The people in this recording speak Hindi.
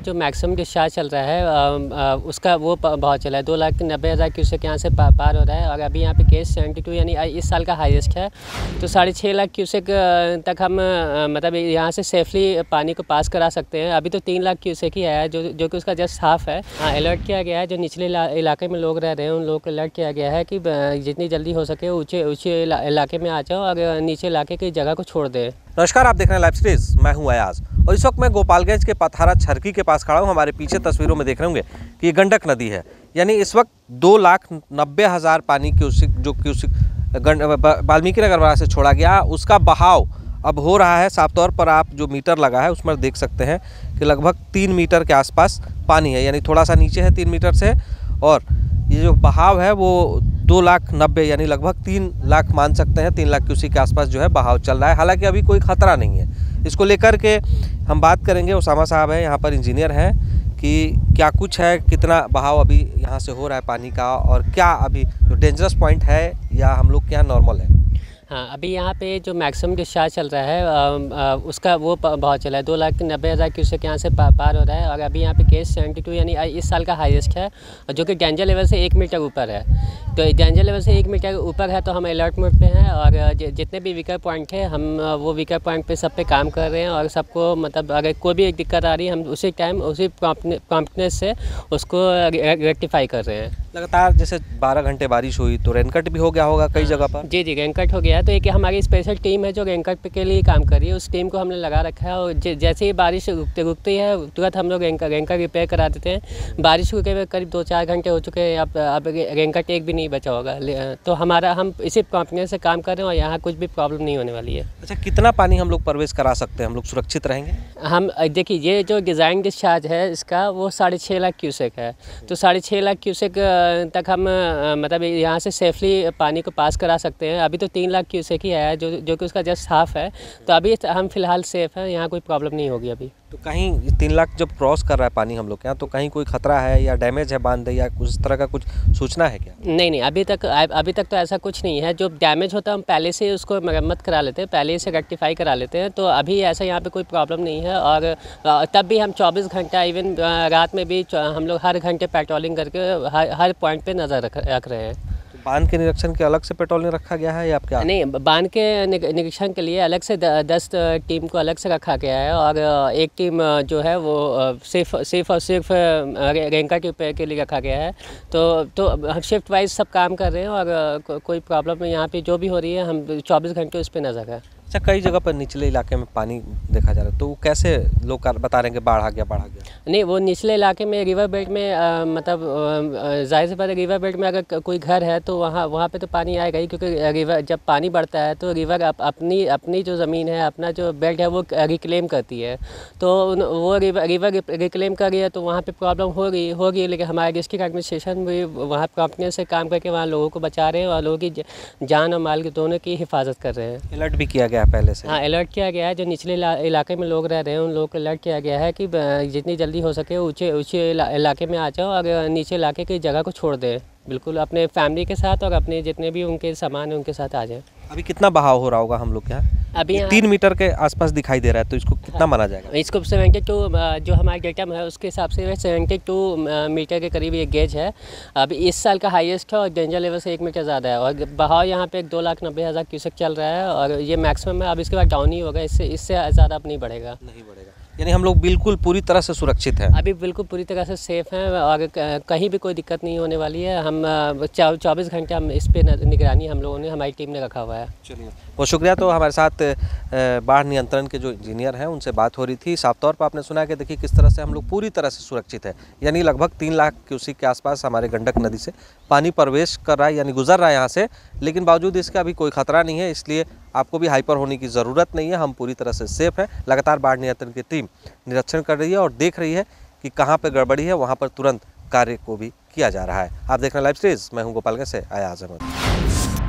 जो मैक्सिमम डिस्चार्ज चल रहा है आ, आ, उसका वो बहुत चला है। दो लाख नब्बे हज़ार क्यूसेक यहाँ से पा, पार हो रहा है और अभी यहाँ पे केस सेवेंटी टू यानी इस साल का हाईएस्ट है। तो साढ़े छः लाख क्यूसेक तक हम मतलब यहाँ से सेफली पानी को पास करा सकते हैं। अभी तो तीन लाख क्यूसेक ही है जो जो कि उसका जस्ट हाफ़ है। हाँ अलर्ट किया गया है जो निचले इलाके में लोग रह रहे हैं उन लोगों को अलर्ट किया गया है कि जितनी जल्दी हो सके ऊँचे ऊँचे इलाके में आ जाओ और नीचे इलाके की जगह को छोड़ दें। नमस्कार, आप देख रहे हैं लाइव सीरीज़ मैं हूँ अयाज और इस वक्त मैं गोपालगंज के पथारा छरकी के पास खड़ा हूँ। हमारे पीछे तस्वीरों में देख रहे होंगे कि ये गंडक नदी है। यानी इस वक्त दो लाख नब्बे हज़ार पानी क्यूसिक जो क्यूसिक वाल्मीकि नगर वहाँ से छोड़ा गया। उसका बहाव अब हो रहा है, साफ़ तौर पर आप जो मीटर लगा है, उसमें देख सकते हैं कि लगभग तीन मीटर के आसपास पानी है। यानी थोड़ा सा नीचे है तीन मीटर से, और ये जो बहाव है, वो दो लाख नब्बे यानी लगभग तीन लाख मान सकते हैं तीन लाख क्यूसी के आसपास जो है बहाव चल रहा है। हालाँकि अभी कोई ख़तरा नहीं है। इसको लेकर के हम बात करेंगे। उसामा साहब हैं यहाँ पर इंजीनियर हैं कि क्या कुछ है कितना बहाव अभी यहाँ से हो रहा है पानी का और क्या अभी जो डेंजरस पॉइंट है या हम लोग के यहाँ नॉर्मल है? हाँ अभी यहाँ पे जो मैक्सिमम डिस्चार्ज चल रहा है आ, आ, उसका वो बहुत चला है। दो लाख नब्बे हज़ार क्यूसेक यहाँ से पा, पार हो रहा है और अभी यहाँ पे केस सेवेंटी टू यानी इस साल का हाईएस्ट है जो कि डेंजर लेवल से एक मीटर ऊपर है। तो डेंजर लेवल से एक मीटर ऊपर है तो हम अलर्ट मोड पे हैं और जितने भी वीकर पॉइंट है हम वो वीकर पॉइंट पे सब पे काम कर रहे हैं और सबको मतलब अगर कोई भी एक दिक्कत आ रही है हम उसी टाइम उसी प्रॉम्प्टनेस से उसको रेक्टिफाई कर रहे हैं। लगातार जैसे 12 घंटे बारिश हुई तो रेनकट भी हो गया होगा कई जगह पर। जी जी रेनकट हो गया है तो एक हमारी स्पेशल टीम है जो रेनकट के लिए काम कर रही है। उस टीम को हमने लगा रखा है और जैसे ही बारिश रुकते रुकती है तुरंत हम लोग रेनकट रिपेयर करा देते हैं। बारिश रुके हुए करीब दो चार घंटे हो चुके हैं अब अब रेनकट एक भी नहीं बचा होगा। तो हमारा हम इसी कंपनी से काम कर रहे हैं और यहाँ कुछ भी प्रॉब्लम नहीं होने वाली है। अच्छा कितना पानी हम लोग प्रवेश करा सकते हैं? हम लोग सुरक्षित रहेंगे? हम देखिए ये जो डिज़ाइन डिस्चार्ज है इसका वो साढ़े छः लाख क्यूसेक है। तो साढ़े छः लाख क्यूसेक तक हम मतलब यहाँ से सेफली पानी को पास करा सकते हैं। अभी तो तीन लाख क्यूसेक ही है जो जो कि उसका जस्ट हाफ़ है। तो अभी हम फ़िलहाल सेफ़ हैं यहाँ कोई प्रॉब्लम नहीं होगी अभी। तो कहीं तीन लाख जब क्रॉस कर रहा है पानी हम लोग के यहाँ तो कहीं कोई खतरा है या डैमेज है बाँध या कुछ तरह का कुछ सूचना है क्या? नहीं नहीं, अभी तक अभी तक तो ऐसा कुछ नहीं है। जो डैमेज होता है, हम पहले से उसको मरम्मत करा लेते हैं, पहले से रेक्टिफाई करा लेते हैं। तो अभी ऐसा यहाँ पर कोई प्रॉब्लम नहीं है और तब भी हम 24 घंटा इवन रात में भी हम लोग हर घंटे पेट्रोलिंग करके, हर हर पॉइंट पर नज़र रख रख रहे हैं। बाँध के निरीक्षण के अलग से पेट्रोलिंग रखा गया है या क्या? नहीं, बाँध के निरीक्षण के लिए अलग से दस टीम को अलग से रखा गया है और एक टीम जो है वो सिर्फ़ सिर्फ़ और सिर्फ़ रेंका के पे, के लिए रखा गया है। तो तो हम शिफ्ट वाइज सब काम कर रहे हैं और कोई प्रॉब्लम यहाँ पे जो भी हो रही है, हम 24 घंटे उस पर नज़र है। अच्छा कई जगह पर निचले इलाके में पानी देखा जा रहा है तो वो कैसे लोग बता रहे हैं कि बाढ़ आ गया बाढ़ आ गया? नहीं वो निचले इलाके में रिवर बेल्ट में आ, मतलब ज़ाहिर से पहले रिवर बेल्ट में अगर कोई घर है तो वहाँ वहाँ पे तो पानी आएगा ही क्योंकि रिवर जब पानी बढ़ता है तो रिवर अप, अपनी अपनी जो ज़मीन है अपना जो बेल्ट है वो रिक्लेम करती है। तो वो रिवर रिवर रिक्लेम कर रही है तो वहाँ पर प्रॉब्लम हो रही होगी लेकिन हमारे डिस्ट्रिक्ट एडमिनिस्ट्रेशन भी वहाँ कंपनियों से काम करके वहाँ लोगों को बचा रहे हैं और लोगों की जान और माल की दोनों की हिफाजत कर रहे हैं। अलर्ट भी किया गया पहले से? हाँ अलर्ट किया गया है जो निचले इलाके में लोग रह रहे हैं उन लोग को अलर्ट किया गया है कि जितनी जल्दी हो सके ऊँचे ऊँचे इलाके में आ जाओ और नीचे इलाके की जगह को छोड़ दें। बिल्कुल अपने फैमिली के साथ और अपने जितने भी उनके सामान हैं उनके साथ आ जाए। अभी कितना बहाव हो रहा होगा हम लोग के यहाँ? अभी तीन मीटर के आसपास दिखाई दे रहा है तो इसको कितना हाँ, माना जाएगा? इसको सेवेंटी टू जो हमारा डेटम है उसके हिसाब से सेवेंटी टू मीटर के करीब ये गेज है। अभी इस साल का हाईएस्ट है और डेंजर लेवल से एक मीटर ज़्यादा है। और बहाव यहाँ पे एक दो लाख नब्बे हज़ार क्यूसेक चल रहा है और ये मैक्सिमम है। अब इसके बाद डाउन ही होगा इससे इससे ज़्यादा अब नहीं बढ़ेगा। नहीं बढ़ेगा। यानी हम लोग बिल्कुल पूरी तरह से सुरक्षित हैं। अभी बिल्कुल पूरी तरह से सेफ़ हैं और कहीं भी कोई दिक्कत नहीं होने वाली है। हम चौबीस घंटे हम इस पर निगरानी हम लोगों ने हमारी टीम ने रखा हुआ है। चलिए बहुत शुक्रिया। तो हमारे साथ बाढ़ नियंत्रण के जो इंजीनियर हैं उनसे बात हो रही थी। साफ़ तौर पर आपने सुना कि देखिए किस तरह से हम लोग पूरी तरह से सुरक्षित है। यानी लगभग तीन लाख क्यूसिक के आसपास हमारे गंडक नदी से पानी प्रवेश कर रहा है यानी गुजर रहा है यहाँ से। लेकिन बावजूद इसका अभी कोई खतरा नहीं है इसलिए आपको भी हाइपर होने की ज़रूरत नहीं है, हम पूरी तरह से सेफ़ हैं। लगातार बाढ़ नियंत्रण की टीम निरीक्षण कर रही है और देख रही है कि कहाँ पर गड़बड़ी है, वहाँ पर तुरंत कार्य को भी किया जा रहा है। आप देख रहे हैं लाइव स्टेज मैं हूँ गोपालगंज से आयाज अहमद